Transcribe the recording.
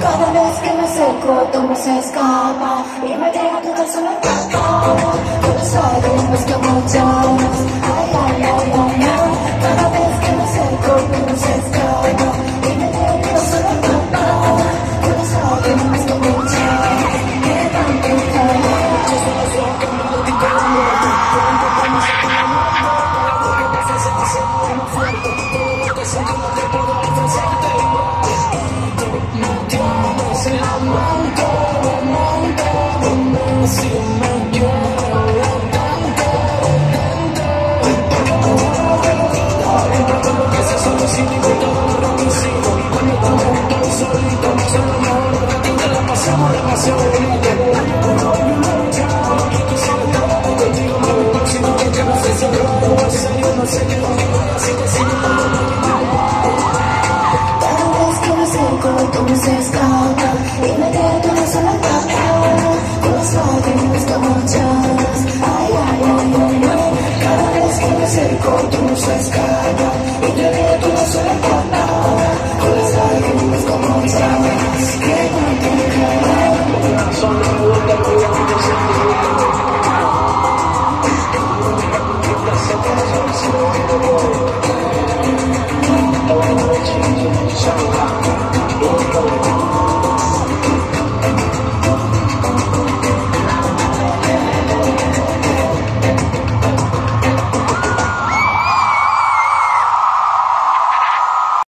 Cada vez que me acerco, tu voz se escapa y me deja tu tan Voz se escapa me acerco, tu voz se escapa y me deja tu tan solo tapa. Tú sabes que muchas. Que tanto Shanghai.